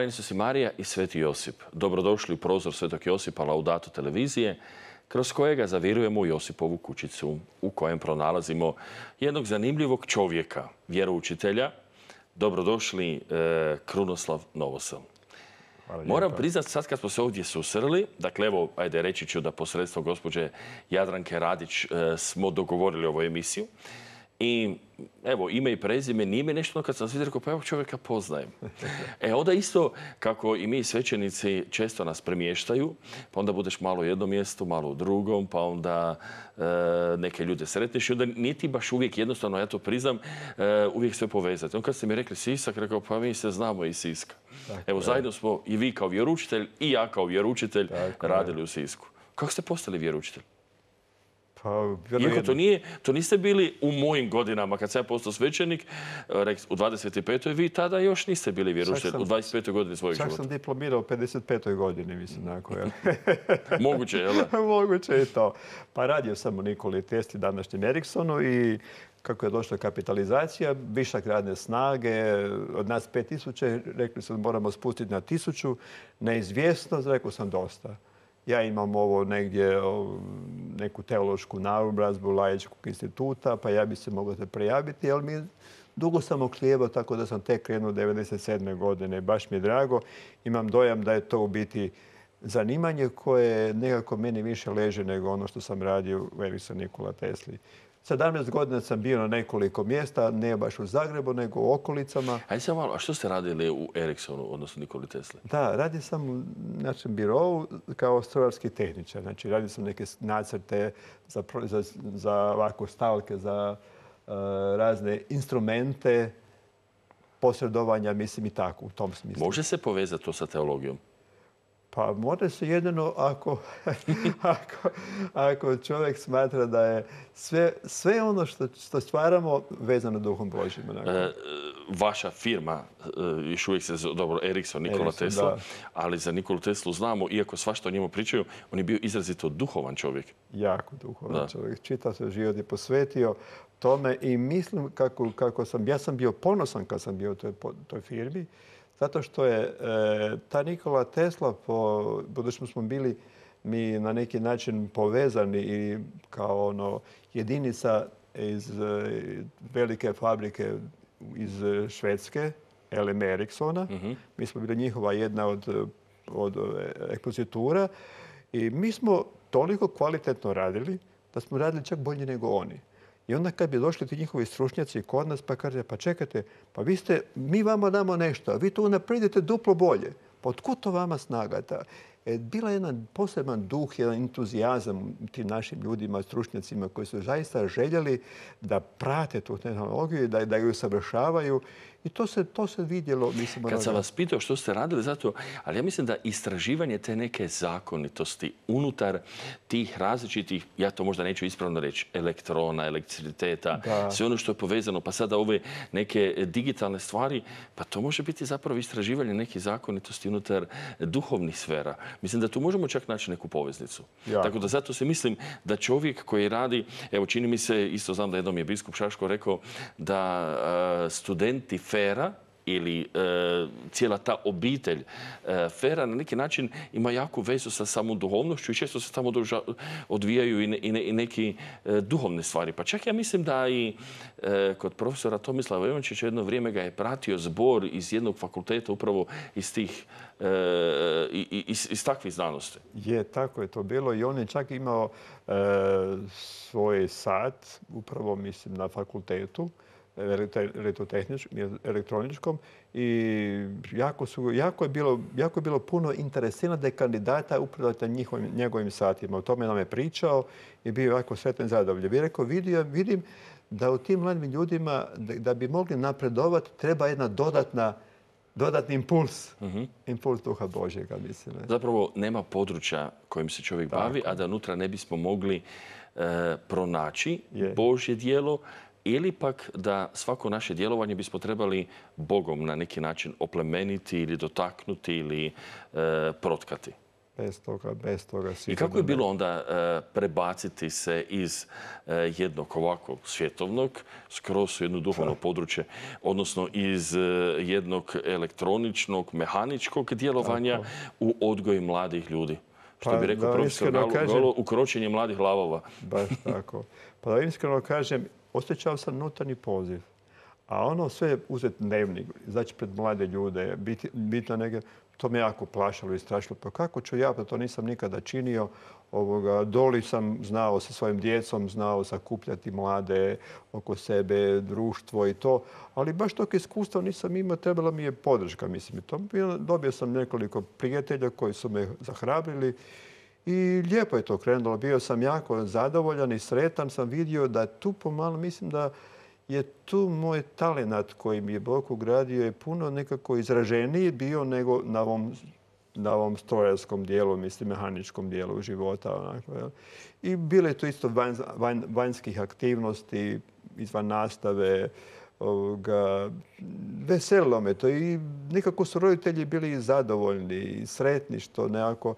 Hvaljeni su si Marija i Sveti Josip. Dobrodošli u prozor Svetog Josipa Laudato televizije, kroz kojega zavirujemo u Josipovu kućicu, u kojem pronalazimo jednog zanimljivog čovjeka, vjeroučitelja. Dobrodošli e, Krunoslav Novosel. Moram priznati, sad kad smo se ovdje susreli, dakle evo, ajde reći ću da posredstvo gospođe Jadranke Radić e, smo dogovorili ovu emisiju. I evo, ime i prezime nije mi nešto ono kad sam svi rekao, pa evo čovjeka poznajem. E, onda isto, kako i mi svećenici često nas premještaju, pa onda budeš malo u jednom mjestu, malo u drugom, pa onda e, neke ljude sretneš i onda nije ti baš uvijek jednostavno, ja to priznam, e, uvijek sve povezati. On kad ste mi rekli Sisak, rekao, pa mi se znamo iz Siska. evo, zajedno smo i vi kao vjeručitelj i ja kao vjeručitelj radili u Sisku. Kako ste postali vjeručitelj? Pa, Iako to nije, to niste bili u mojim godinama kad sam ja postao svećenik, u 25. vi tada još niste bili vjeruštelj u 25. godini svojeg života. Čak sam diplomirao u 55. godini, mislim, nakon. Moguće, jel Moguće je to. Pa radio sam u Nikoli Testi današnjem Ericssonu i kako je došla kapitalizacija, višak radne snage, od nas 5000, rekli da moramo spustiti na 1000, neizvjesnost, rekao sam dosta ja imam ovo negdje, neku teološku naobrazbu Lajičkog instituta, pa ja bi se mogao se prejaviti, ali mi dugo sam oklijevao, tako da sam tek krenuo 1997. godine. Baš mi je drago. Imam dojam da je to u biti zanimanje koje nekako meni više leže nego ono što sam radio u Erisa Nikola Tesli. 17 godina sam bio na nekoliko mjesta, ne baš u Zagrebu, nego u okolicama. Ajde se malo, a što ste radili u Ericssonu, odnosno Nikoli Tesla? Da, radio sam u našem birovu kao strojarski tehničar. Znači, radio sam neke nacrte za, za, ovako stavke, za e, razne instrumente, posredovanja, mislim i tako, u tom smislu. Može se povezati to sa teologijom? Pa može se jedino ako, ako, ako čovjek smatra da je sve, sve ono što, što stvaramo vezano duhom Božim. E, vaša firma, e, još uvijek se dobro, Ericsson, Nikola Tesla, ali za Nikolu Teslu znamo, iako svašta o njemu pričaju, on je bio izrazito duhovan čovjek. Jako duhovan čovjek. Čitao se život i posvetio tome i mislim kako, kako sam, ja sam bio ponosan kad sam bio u toj, toj firmi, zato što je e, ta Nikola Tesla, po, budući smo bili mi na neki način povezani i kao ono jedinica iz e, velike fabrike iz Švedske, LM Ericssona. Mhm. Mi smo bili njihova jedna od, od ekspozitura i mi smo toliko kvalitetno radili da smo radili čak bolje nego oni. I onda kad bi došli ti njihovi stručnjaci kod nas pa kaže pa čekajte, pa vi ste, mi vama damo nešto, a vi to unaprijedite duplo bolje. Pa otkud to vama snaga? Ta? E, bila je jedan poseban duh, jedan entuzijazam tim našim ljudima, stručnjacima koji su zaista željeli da prate tu tehnologiju i da, da ju savršavaju i to se, to se vidjelo. Mislim, Kad ono sam vas pitao što ste radili, zato, ali ja mislim da istraživanje te neke zakonitosti unutar tih različitih, ja to možda neću ispravno reći, elektrona, elektriciteta, sve ono što je povezano, pa sada ove neke digitalne stvari, pa to može biti zapravo istraživanje nekih zakonitosti unutar duhovnih sfera. Mislim da tu možemo čak naći neku poveznicu. Tako da zato se mislim da čovjek koji radi, evo čini mi se, isto znam da jednom je biskup Šaško rekao da studenti Fera ili e, cijela ta obitelj e, Fera na neki način ima jaku vezu sa samom duhovnošću i često se tamo odvijaju i, neki e, duhovne stvari. Pa čak ja mislim da i kod profesora Tomislava Ivančića jedno vrijeme ga je pratio zbor iz jednog fakulteta upravo iz tih iz, iz takvih znanosti. Je, tako je to bilo i on je čak imao svoj sat upravo mislim na fakultetu elektroničkom i jako, su, jako, je bilo, jako je bilo puno interesirane kandidata upravo na njihovim, njegovim satima. O tome nam je pričao i bio jako sretan zadovoljan. Bi rekao, vidio, vidim da u tim mladim ljudima, da, bi mogli napredovati, treba jedna dodatna dodatni impuls, uh impuls duha Božjega, mislim. Zapravo nema područja kojim se čovjek bavi, a da unutra ne bismo mogli e, pronaći Božje dijelo, ili pak da svako naše djelovanje bismo trebali Bogom na neki način oplemeniti ili dotaknuti ili e, protkati? bez toga, bez toga I kako je bilo onda e, prebaciti se iz e, jednog ovako svjetovnog skroz u jedno duhovno područje, odnosno iz jednog elektroničnog, mehaničkog djelovanja u odgoj mladih ljudi? Što bi pa rekao profesor Galo, ukročenje mladih lavova. Baš tako. Pa da iskreno kažem, osjećao sam nutarnji poziv. A ono sve uzeti dnevnik, znači pred mlade ljude, biti, biti neke, to me jako plašalo i strašilo. Pa kako ću ja, pa to nisam nikada činio. Doli sam znao sa svojim djecom, znao sakupljati mlade oko sebe, društvo i to. Ali baš tog iskustva nisam imao, trebala mi je podrška. Mislim, dobio sam nekoliko prijatelja koji su me zahrabrili. I lijepo je to krenulo. Bio sam jako zadovoljan i sretan sam vidio da tu pomalo, mislim da je tu moj talenat koji mi je Bog ugradio je puno nekako izraženiji bio nego na ovom na ovom strojarskom dijelu, mislim, mehaničkom dijelu života. Onako, I bile je tu isto vanjskih aktivnosti izvan nastave. Ovoga, veselilo me to i nekako su roditelji bili zadovoljni i sretni što nekako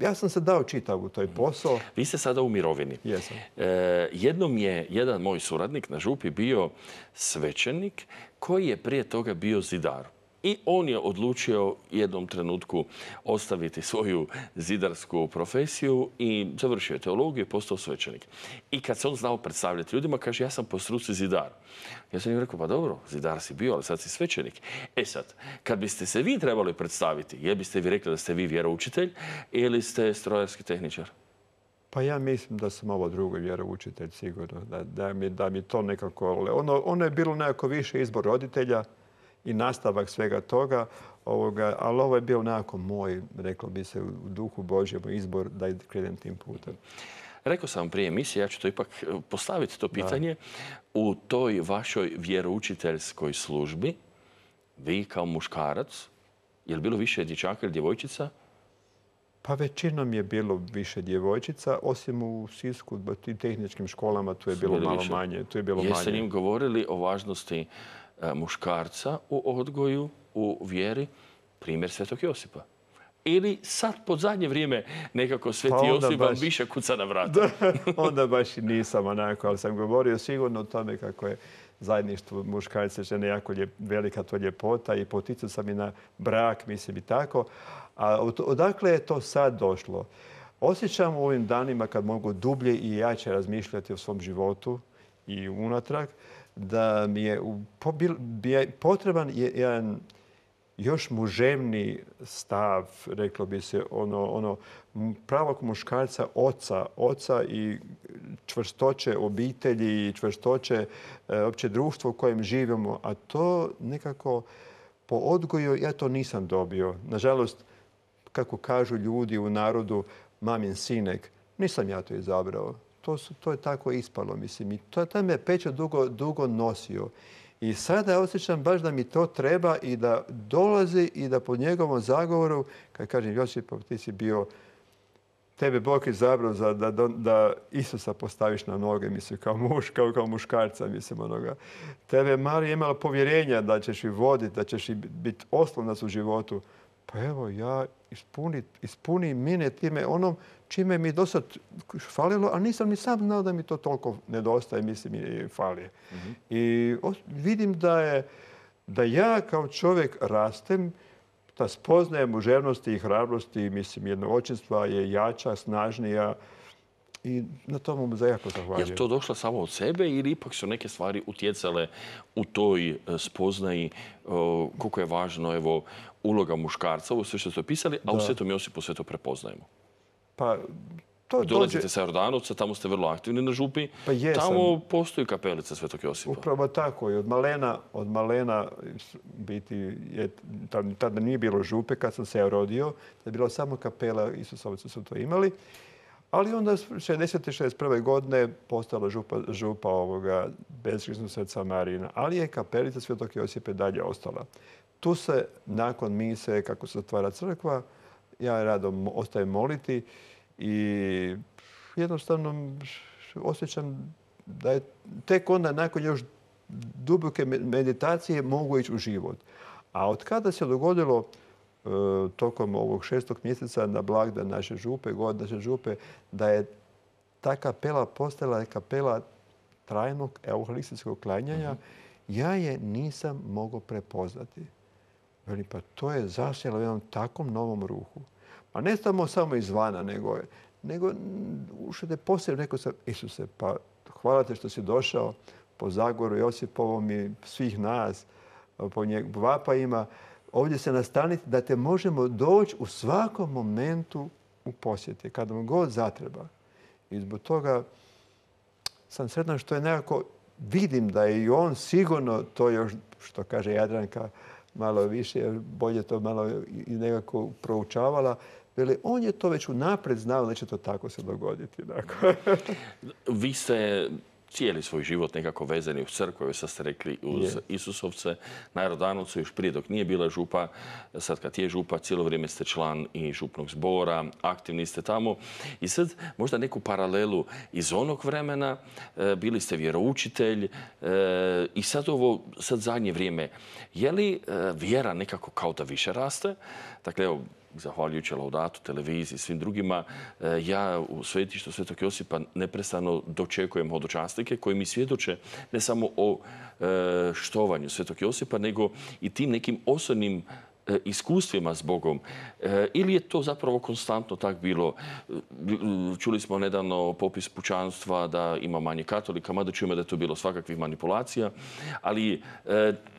ja sam se dao čitav u toj posao. Vi ste sada u mirovini. Jesam. E, jednom je jedan moj suradnik na župi bio svećenik koji je prije toga bio zidar. I on je odlučio jednom trenutku ostaviti svoju zidarsku profesiju i završio teologiju i postao svećenik. I kad se on znao predstavljati ljudima, kaže ja sam po struci zidar. Ja sam im rekao, pa dobro, zidar si bio, ali sad si svećenik. E sad, kad biste se vi trebali predstaviti, je biste vi rekli da ste vi vjeroučitelj ili ste strojarski tehničar? Pa ja mislim da sam ovo drugo vjeroučitelj sigurno. Da, mi, da mi to nekako... Ono, ono je bilo nekako više izbor roditelja i nastavak svega toga. Ovoga, ali ovo je bio nekako moj, reklo bi se, u duhu Božjem izbor da krenem tim putem. Rekao sam prije emisije, ja ću to ipak e, postaviti to pitanje. U toj vašoj vjeroučiteljskoj službi, vi kao muškarac, je li bilo više dječaka ili djevojčica? Pa većinom je bilo više djevojčica, osim u Sisku, u tehničkim školama, tu je bilo malo manje. Tu je bilo Jeste im govorili o važnosti muškarca u odgoju, u vjeri, primjer Svetog Josipa. Ili sad, pod zadnje vrijeme, nekako Sveti pa Josip vam više kuca na vrata. onda baš i nisam onako, ali sam govorio sigurno o tome kako je zajedništvo muškarce žene jako velika to ljepota i poticao sam i na brak, mislim i tako. A odakle je to sad došlo? Osjećam u ovim danima kad mogu dublje i jače razmišljati o svom životu i unatrag, da mi je potreban jedan još muževni stav, reklo bi se, ono, ono pravog muškarca, oca, oca i čvrstoće obitelji i čvrstoće e, opće društvo u kojem živimo. A to nekako po odgoju ja to nisam dobio. Nažalost, kako kažu ljudi u narodu, mamin sinek, nisam ja to izabrao to, je tako ispalo, mislim. I to, to me Pećo dugo, dugo nosio. I sada osjećam baš da mi to treba i da dolazi i da po njegovom zagovoru, kad kažem Josip, ti si bio, tebe Bog izabrao za da, Isusa postaviš na noge, mislim, kao muš, kao, kao muškarca, mislim, onoga. Tebe Marija imala povjerenja da ćeš i voditi, da ćeš i biti oslonac u životu. Pa evo, ja ispuni, ispuni mine time onom čime mi do sad falilo, a nisam ni sam znao da mi to toliko nedostaje, mislim, i fali. Mhm. I vidim da je, da ja kao čovjek rastem, da spoznaje muževnosti i hrabrosti, mislim, jedno očinstva je jača, snažnija, i na tomu mu jako zahvaljujem. Je to došlo samo od sebe ili ipak su neke stvari utjecale u toj e, spoznaji koliko je važno evo, uloga muškarca, ovo sve što ste opisali, a u Svetom Josipu sve to prepoznajemo? Pa, to Dolazite dođe... sa Jordanovca, tamo ste vrlo aktivni na župi. Pa Tamo postoji kapelica Svetog Josipa. Upravo tako. I od malena, od malena biti, je, tada nije bilo župe kad sam se rodio. Da je bilo samo kapela, Isusovci su to imali. Ali onda 60. 61. godine postala župa, župa ovoga Bezkrižnog srca Marina. Ali je kapelica Svetog Josipa dalje ostala. Tu se nakon mise, kako se otvara crkva, ja rado ostajem moliti i jednostavno osjećam da je tek onda nakon još duboke meditacije mogu ići u život. A od kada se dogodilo tokom ovog šestog mjeseca na blagdan naše župe, god naše župe, da je ta kapela postala kapela trajnog euharističkog klanjanja. Mhm. Ja je nisam mogao prepoznati. Veli, pa to je zasjelo u jednom takvom novom ruhu. Pa ne samo samo izvana, nego, nego ušete posebno, rekao sam, Isuse, pa hvala te što si došao po Zagoru Josipovom i svih nas, po vapa ima. Ovdje se nastaniti da te možemo doći u svakom momentu u posjeti, kada vam god zatreba. I zbog toga sam sretan što je nekako, vidim da je i on sigurno to još, što kaže Jadranka, malo više, bolje to malo i nekako proučavala. Veli, on je to već unaprijed znao da će to tako se dogoditi. Dakle. Vi ste cijeli svoj život nekako vezani uz crkvu, sad ste rekli uz Isusovce, na Aerodanovcu još prije dok nije bila župa, sad kad je župa, cijelo vrijeme ste član i župnog zbora, aktivni ste tamo. I sad možda neku paralelu iz onog vremena, e, bili ste vjeroučitelj e, i sad ovo, sad zadnje vrijeme, je li e, vjera nekako kao da više raste? Dakle, evo, zahvaljujući Laudatu, televiziji, svim drugima, e, ja u svetištu Svetog Josipa neprestano dočekujem hodočastike koji mi svjedoče ne samo o e, štovanju Svetog Josipa, nego i tim nekim osobnim iskustvima s Bogom e, ili je to zapravo konstantno tak bilo? E, čuli smo nedavno popis pučanstva da ima manje katolika, mada čujemo da je to bilo svakakvih manipulacija, ali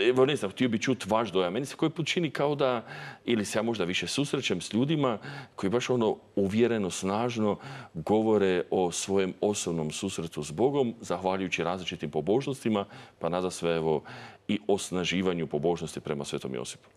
evo ne znam, htio bi čuti vaš dojam. Meni se koji put čini kao da, ili se ja možda više susrećem s ljudima koji baš ono uvjereno, snažno govore o svojem osobnom susretu s Bogom, zahvaljujući različitim pobožnostima, pa nada sve evo i osnaživanju pobožnosti prema Svetom Josipu.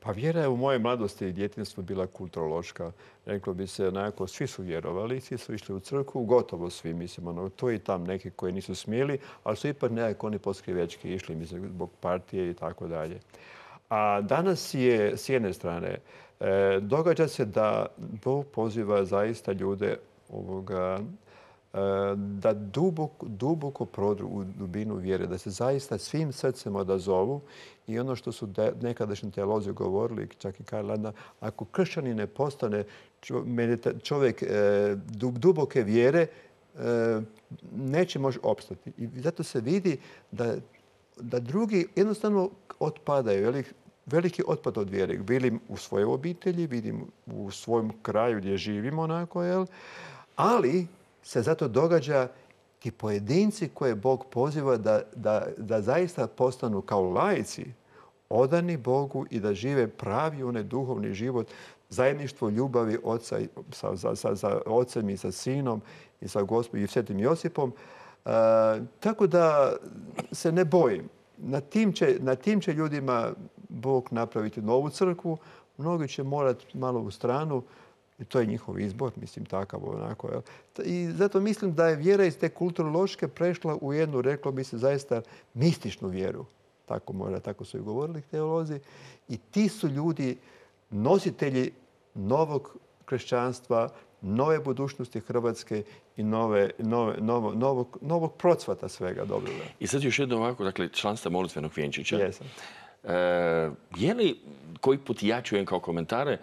Pa vjera je u moje mladosti i djetinstvu bila kulturološka. Reklo bi se, onako, svi su vjerovali, svi su išli u crkvu, gotovo svi, mislim, ono, to i tam neki koji nisu smjeli, ali su ipak nekako oni poskrivečki išli, mislim, zbog partije i tako dalje. A danas je, s jedne strane, e, događa se da Bog poziva zaista ljude ovoga, da duboko, duboko prodru u dubinu vjere, da se zaista svim srcem odazovu i ono što su nekadašnji teolozi govorili, čak i Karl Landa, ako kršćani ne postane čovjek e, duboke vjere, e, neće moći opstati. I zato se vidi da, da drugi jednostavno otpadaju. veliki otpad od vjere. Vidim u svojoj obitelji, vidim u svojem kraju gdje živimo, onako, jel? ali se zato događa ti pojedinci koje Bog poziva da, da, da zaista postanu kao lajci, odani Bogu i da žive pravi onaj duhovni život, zajedništvo ljubavi oca, sa, sa, sa, ocem i sa sinom i sa gospodom i svetim Josipom. E, tako da se ne bojim. Na tim, će, na tim će ljudima Bog napraviti novu crkvu. Mnogi će morati malo u stranu, i to je njihov izbor, mislim, takav onako. I zato mislim da je vjera iz te kulturološke prešla u jednu, reklo bi se, zaista mističnu vjeru. Tako mora, tako su i govorili teolozi. I ti su ljudi nositelji novog kršćanstva, nove budućnosti Hrvatske i nove, nove, novog, novog procvata svega dobroga. I sad još jedno ovako, dakle, članstva molitvenog vjenčića. Jesam. E, je li, koji put ja čujem kao komentare, e,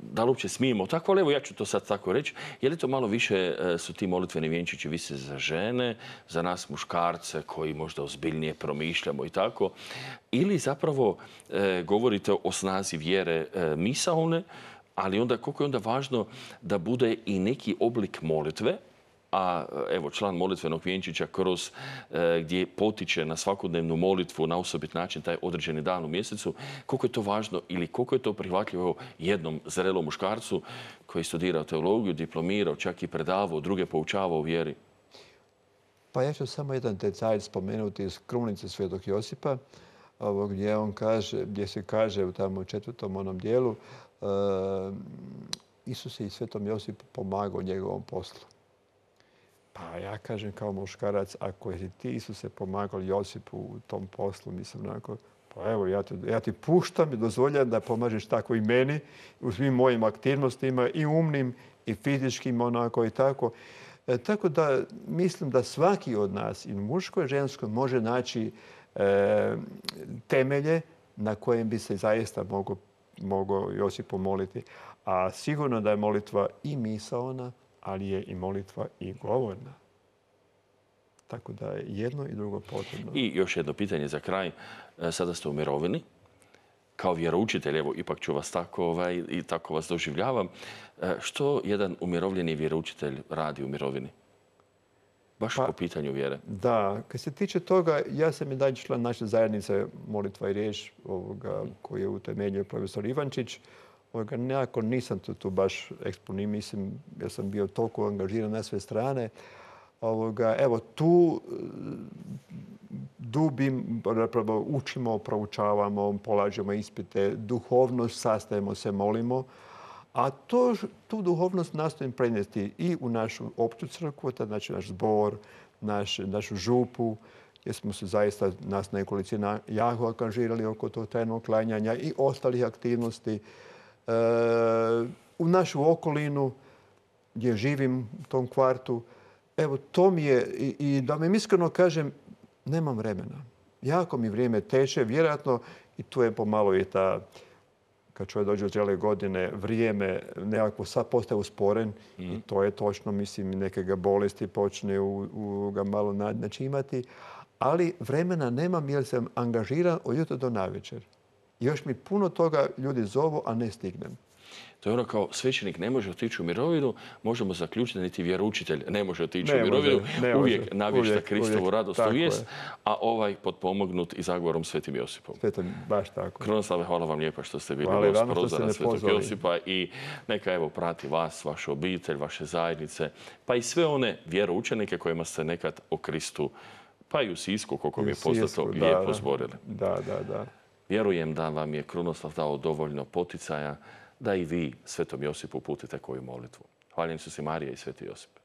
da li uopće smijemo tako, ali evo ja ću to sad tako reći, je li to malo više e, su ti molitveni vjenčići vise za žene, za nas muškarce koji možda ozbiljnije promišljamo i tako, ili zapravo govorite o snazi vjere misaone, ali onda koliko je onda važno da bude i neki oblik molitve, a evo član molitvenog vjenčića kroz e, gdje potiče na svakodnevnu molitvu na osobit način taj određeni dan u mjesecu, koliko je to važno ili koliko je to prihvatljivo jednom zrelom muškarcu koji studira teologiju, diplomirao, čak i predavao, druge poučavao u vjeri? Pa ja ću samo jedan detalj spomenuti iz krunice Svetog Josipa, gdje on kaže, gdje se kaže u tamo četvrtom onom dijelu, e, Isus je i Svetom Josipu pomagao njegovom poslu. Pa ja kažem kao muškarac, ako je ti Isuse pomagali Josipu u tom poslu, mislim onako, pa evo ja, te, ja ti puštam i dozvoljam da pomažeš tako i meni u svim mojim aktivnostima i umnim i fizičkim onako i tako. E, tako da mislim da svaki od nas i muško i žensko može naći e, temelje na kojem bi se zaista mogao mogao Josipu moliti. A sigurno da je molitva i misaona, ali je i molitva i govorna. Tako da je jedno i drugo potrebno. I još jedno pitanje za kraj. E, sada ste u mirovini. Kao vjeroučitelj, evo, ipak ću vas tako ovaj, i tako vas doživljavam. E, što jedan umirovljeni vjeroučitelj radi u mirovini? Baš pa, po pitanju vjere. Da, kad se tiče toga, ja sam i dalje član naše zajednice Molitva i riječ ovoga, koji je utemeljio profesor Ivančić. Ovoga, nekako nisam tu, baš eksponij, mislim, ja sam bio toliko angažiran na sve strane. Ovoga, evo, tu e, dubim, učimo, proučavamo, polažemo ispite, duhovnost, sastajemo se, molimo. A to, tu duhovnost nastojim prenijeti i u našu opću crkvu, znači naš zbor, naš, našu župu, gdje smo se zaista nas nekolicina jako angažirali oko tog tajnog klanjanja i ostalih aktivnosti. U našu okolinu gdje živim u tom kvartu, evo to mi je, i, i da mi iskreno kažem, nemam vremena. Jako mi vrijeme teče, vjerojatno i tu je pomalo i ta kad čovjek dođe u zrele godine, vrijeme nekako sad postaje usporen i mhm. to je točno, mislim, neke ga bolesti počne u, ga malo načimati. Ali vremena nemam jer sam angažiran od jutra do navečer. Još mi puno toga ljudi zovu, a ne stignem. To je ono kao svećenik ne može otići u mirovinu, možemo zaključiti da niti vjeroučitelj ne može otići u mirovinu. uvijek navješta Kristovu radost u vijest, a ovaj potpomognut i zagovorom Svetim Josipom. Svetom, baš tako. Kronoslave, hvala vam lijepa što ste bili gost prozora Svetog Josipa i neka evo prati vas, vašu obitelj, vaše zajednice, pa i sve one vjeroučenike kojima ste nekad o Kristu pa i u Sisku, koliko mi je poznato, lijepo zborili. Da, da, da. Vjerujem da vam je Krunoslav dao dovoljno poticaja da i vi Svetom Josipu uputite koju molitvu. Hvaljen su se Marija i Sveti Josip.